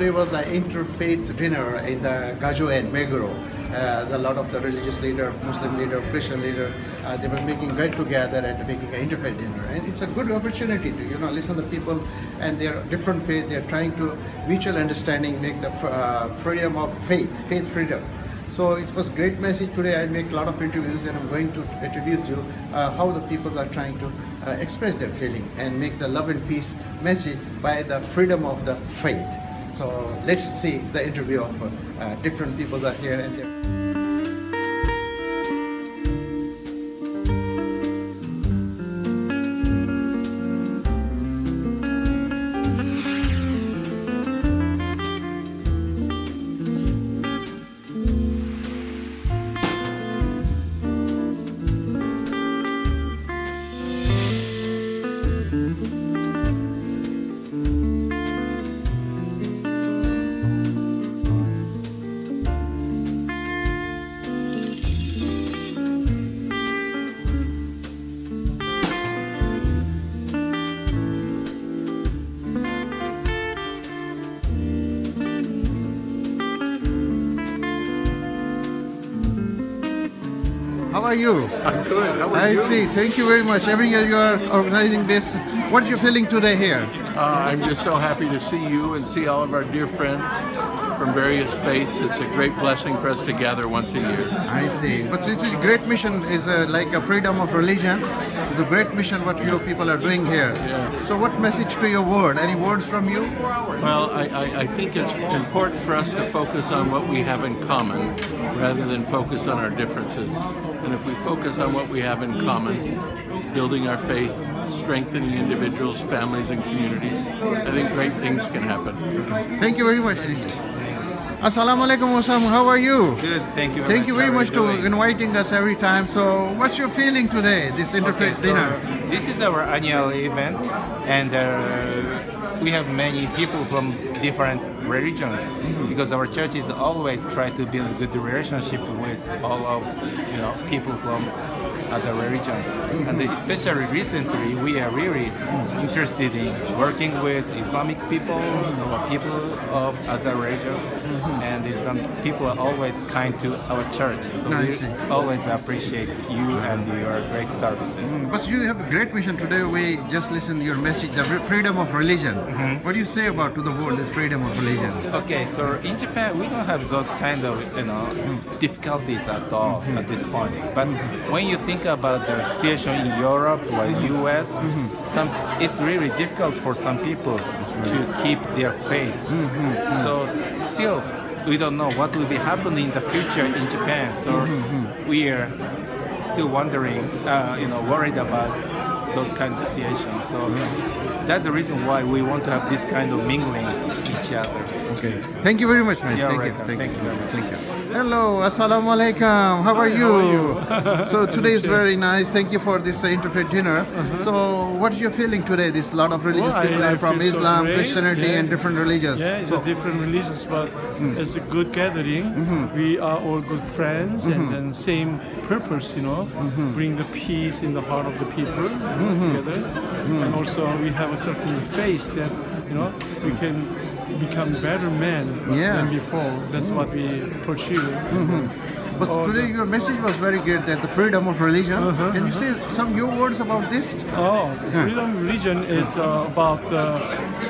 today was the interfaith dinner in the Gajo and Meguro. Uh, a lot of the religious leader, Muslim leader, Christian leader, uh, they were making get together and making an interfaith dinner. And it's a good opportunity to, you know, listen to people and they're different faith. They're trying to mutual understanding, make the uh, freedom of faith, faith freedom. So it was great message today. I make a lot of interviews and I'm going to introduce you uh, how the people are trying to uh, express their feeling and make the love and peace message by the freedom of the faith. So let's see the interview of uh, different people that are here and are you? I'm good. How are I you? see. Thank you very much. Every year you are organizing this. What are you feeling today here? Uh, I'm just so happy to see you and see all of our dear friends from various faiths. It's a great blessing for us to gather once a year. I see. But it's a great mission is uh, like a freedom of religion. It's a great mission what you people are doing here. So what message to your word? Any words from you? Well, I, I, I think it's important for us to focus on what we have in common rather than focus on our differences. And if we focus on what we have in common, building our faith, strengthening individuals, families, and communities, I think great things can happen. Thank you very much. Assalamu alaikum Osam. How are you? Good, thank you very Thank much. you very How much to doing? inviting us every time. So what's your feeling today, this Okay, interfaith so dinner? this is our annual event, and uh, we have many people from different religions because our church is always try to build a good relationship with all of you know people from other religions, and especially recently we are really interested in working with Islamic people or people of other religion, mm-hmm. and some um, people are always kind to our church, so we always appreciate you and your great services. Mm. But you have a great mission today. We just listened your message, the freedom of religion. Mm-hmm. What do you say about to the world this freedom of religion? Okay, so in Japan we don't have those kind of you know mm. difficulties at all mm-hmm. at this point. But mm-hmm. when you think about the situation in Europe or US, mm-hmm. some it's really difficult for some people mm-hmm. to keep their faith. Mm-hmm. So s- still we don't know what will be happening in the future in Japan. So we are still wondering, uh, you know, worried about those kind of situations. So that's the reason why we want to have this kind of mingling each other. Okay. Thank you very much, man. Thank you. Thank you very much. Thank you. Hello, assalamu alaikum. How are you? so today is very nice. Thank you for this uh, interfaith dinner. Uh-huh. So what are you feeling today? This lot of religious. Well, people I are from feel so Islam. Christianity, Yeah. and different religions. Yeah, it's so, a different religions, but hmm. it's a good gathering. Mm-hmm. We are all good friends and mm-hmm. then same purpose, you know, mm-hmm. bring the peace in the heart of the people together. And also we have a certain faith that, you know, we can become better men Yeah. than before. That's what we pursue. but Oh, today your message was very good that the freedom of religion. Uh-huh, Can you say some your words about this? Oh, freedom of religion is uh, about, uh,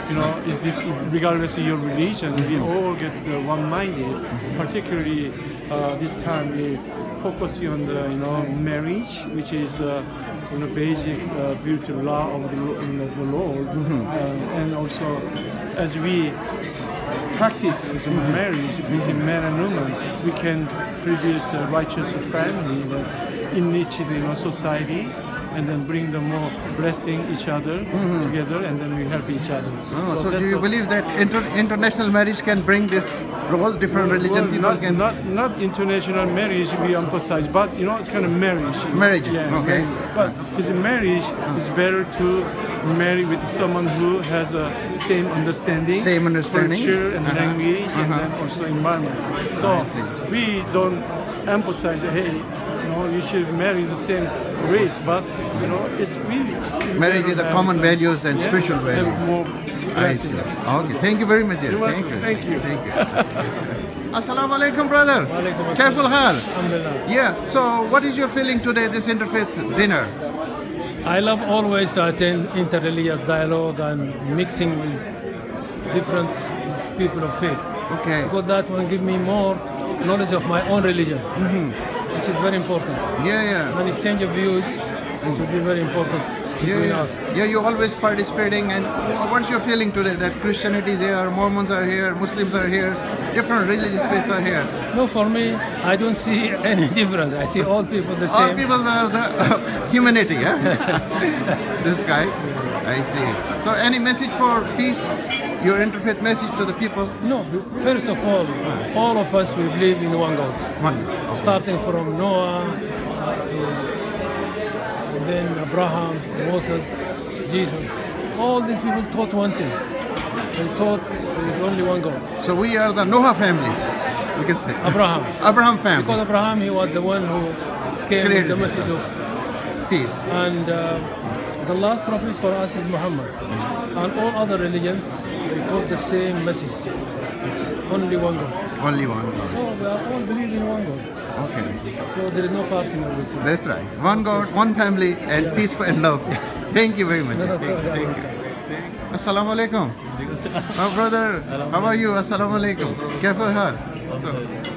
you know, is the, regardless of your religion, we all get uh, one-minded. Particularly uh, this time we focusing on the, you know, marriage, which is uh, you know, basic uh, beauty law of the, you know, the Lord, uh, and also as we practice marriage between man and woman, we can produce a righteous family that in each you know, society, and then bring the more blessing each other together, and then we help each other. Oh, so, that's do you believe that inter- international marriage can bring this all different religion well, people not, can not not international marriage we emphasize, but you know it's kind of marriage. Marriage, yeah. okay. marriage. But it's a marriage. It's better to marry with someone who has a same understanding, Same understanding. culture and Uh-huh. language, and Uh-huh. then also environment. So we don't emphasize, hey, know, you should marry the same race, but you know, it's really is the common values and spiritual values. more blessing see. Okay, thank you very much. You're Thank you. Thank you. Thank you. Assalamu alaikum, brother. Walaikum. Careful, hal. Alhamdulillah. Yeah. So, what is your feeling today? This interfaith dinner. I love always to attend interreligious dialogue and mixing with different people of faith. Okay. Because that will give me more knowledge of my own religion, mm-hmm. Which is very important. Yeah, yeah. An exchange of views, which will be very important Yeah, between yeah. us. yeah, you're always participating. And what's your feeling today? That Christianity is here, Mormons are here, Muslims are here, different religious faiths are here. No, for me, I don't see any difference. I see all people the same. All people are the humanity, yeah? this guy, I see. So, any message for peace? Your interfaith message to the people? No, first of all, all of us we believe in one God. One. starting from Noah uh, to then Abraham, Moses, Jesus. All these people taught one thing. They taught there is only one God. So, we are the Noah families, we can say. Abraham. Abraham family. Because Abraham, he was the one who came with the message of, peace. and uh, the last prophet for us is Muhammad. And all other religions, they taught the same message. Only one God. Only one. God. So we are all believe in one God. Okay. So there is no parting of this. That's right. One God, one family, and peace and love. Thank you very much. No, no, Thank you. no, no, Thank no. you. Assalamu alaikum. Oh, brother, how are you? Assalamu alaikum. Careful, hal. So,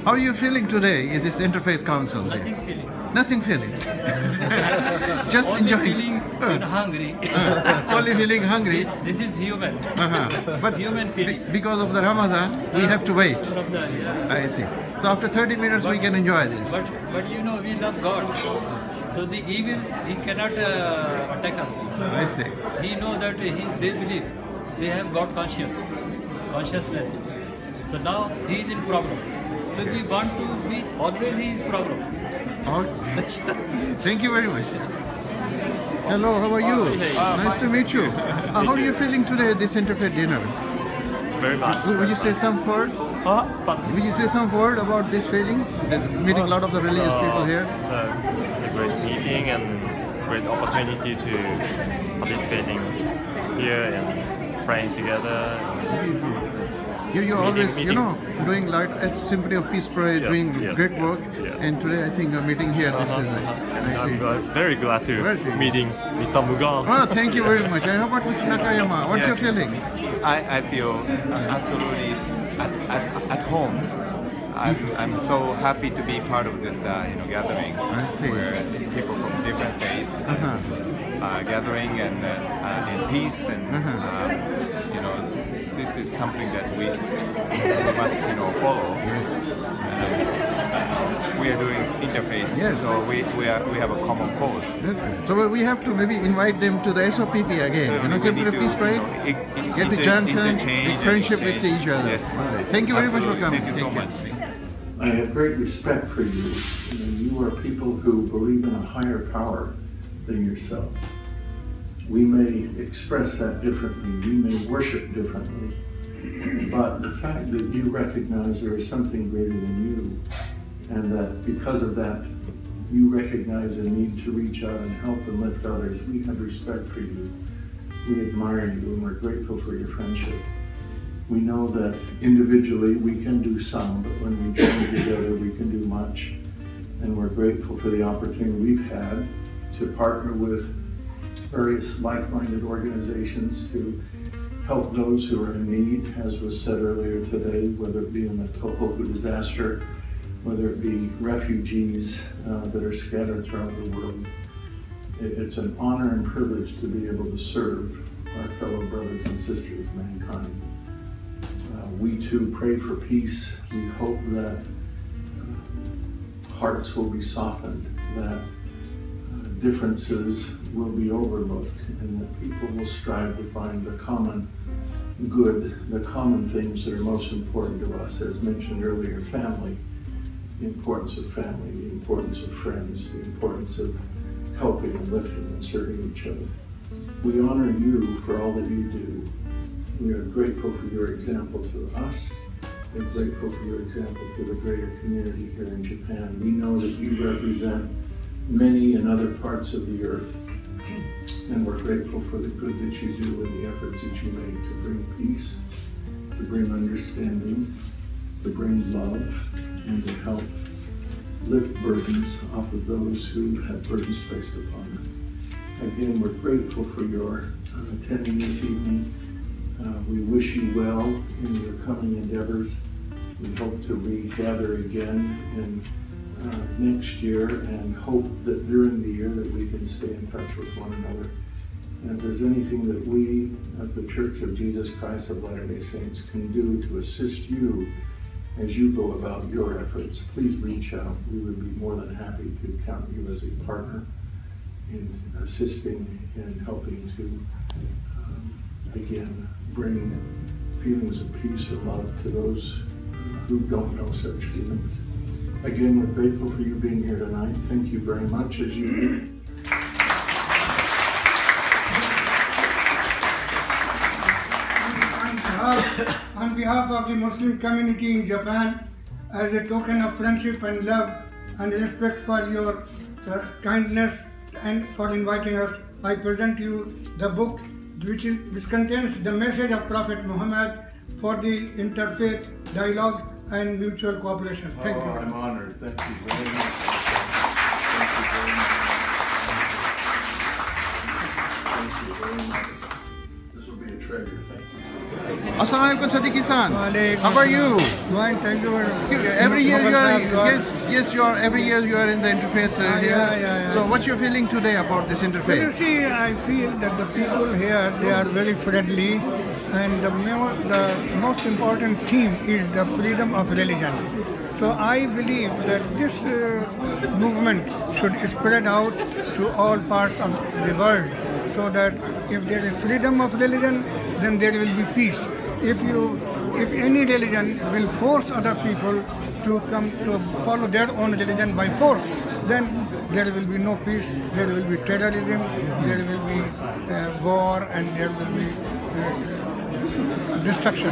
how are you feeling today in this interfaith council? Nothing feeling. Nothing feeling. Just Only enjoying. feeling you know, hungry. Only feeling hungry. this is human. Uh-huh. But Human feeling. be- because of the Ramadan, we have to wait. Yeah. I see. So after 30 minutes, we can enjoy this. But but you know we love God. So the evil he cannot uh, attack us. I see. He know that he they believe they have God conscious consciousness. So now he is in problem. So we want to be always he is problem. Okay. Thank you very much. Hello, how are you? nice to meet you. Uh, how are you feeling today at this interfaith dinner? Very much. Will you say some words? Will you say some word about this feeling? Meeting a lot of the religious people here. uh, it's a great meeting and great opportunity to participating here and praying together. You, you're Meeting- always, you know, doing like a Symphony of Peace Parade, Yes, doing yes, great yes, work. yes. And today I think you're meeting here. This is it. And I I'm see. glad, very glad to Very meeting Mr. Mughal. Oh, thank you very much. And how about Mr. Nakayama? What's your feeling? I, I feel absolutely at, at, at home. I'm, I'm so happy to be part of this uh, you know gathering I see. where people from different faiths Uh-huh. uh, gathering and uh, uh, in peace and Uh-huh. uh, you know this, this is something that we, we must you know follow. And we are doing interfaith, Yes. so we, we, are, we have a common cause. That's good. So we have to maybe invite them to the SOPP again. So you know, we Symphony need Peace Parade. you know, i- i- Get the junction, interchange make and friendship with each other. Yes. All right. Thank you very much for coming. Thank you so much. I have great respect for you. You, know, you are people who believe in a higher power than yourself. We may express that differently, we may worship differently, but the fact that you recognize there is something greater than you, and that because of that, you recognize a need to reach out and help and lift others, we have respect for you. We admire you and we're grateful for your friendship. We know that individually we can do some, but when we join together, we can do much. And we're grateful for the opportunity we've had to partner with various like-minded organizations to help those who are in need, as was said earlier today, whether it be in the Tohoku disaster, whether it be refugees uh, that are scattered throughout the world. It- It's an honor and privilege to be able to serve our fellow brothers and sisters, mankind. Uh, we too pray for peace. We hope that uh, hearts will be softened, that differences will be overlooked, and that people will strive to find the common good, the common things that are most important to us. As mentioned earlier, family, the importance of family, the importance of friends, the importance of helping and lifting and serving each other. We honor you for all that you do. We are grateful for your example to us. We're grateful for your example to the greater community here in Japan. We know that you represent many in other parts of the earth And we're grateful for the good that you do and the efforts that you make to bring peace, to bring understanding, to bring love, and to help lift burdens off of those who have burdens placed upon them. Again, we're grateful for your uh, attending this evening. Uh, we wish you well in your coming endeavors. We hope to regather again in uh, next year and hope that during the year that we can stay in touch with one another. And if there's anything that we at the Church of Jesus Christ of Latter-day Saints can do to assist you as you go about your efforts, please reach out. We would be more than happy to count you as a partner in assisting and helping to, um, again, bring feelings of peace and love to those who don't know such feelings. Again, we're grateful for you being here tonight. Thank you very much as you. on behalf of the Muslim community in Japan, as a token of friendship and love and respect for your uh, kindness and for inviting us, I present you the book which, is, which contains the message of Prophet Muhammad for the interfaith dialogue and mutual cooperation. Thank oh, you. I'm honored. Thank you very much. Thank you very much. Thank you very much. This will be a treasure. Thank you. Assalamualaikum Sadiq-san. How are you? Fine, thank you. very- Every year you are, Sahib, you are- yes, yes, you are, every year you are in the interfaith uh, here. yeah, yeah, yeah. So what you're feeling today about this Well, you see, I feel that the people here they are very friendly, and the, the most important theme is the freedom of religion. So I believe that this uh, movement should spread out to all parts of the world, so that if there is freedom of religion, then there will be peace. If you, if any religion will force other people to come to follow their own religion by force, then there will be no peace, there will be terrorism, there will be uh, war, and there will be uh, destruction.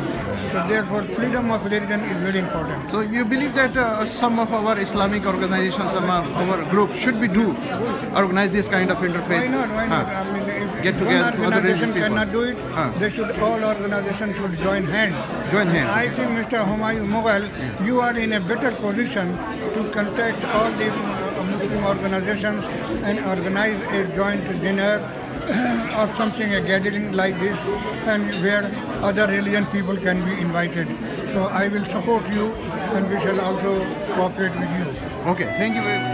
So therefore, freedom of religion is very important. So you believe that uh, some of our Islamic organizations, some of our group should be do organize this kind of interfaith? Why not? Why not? Huh. I mean, if Get one together to other organization cannot do it, Huh. they should all organizations should join hands. Join hands. I think, Mr. Humayun Mughal, you are in a better position to contact all the uh, Muslim organizations and organize a joint dinner or something, a gathering like this, and where other religion people can be invited. So I will support you, and we shall also cooperate with you. Okay, thank you very much.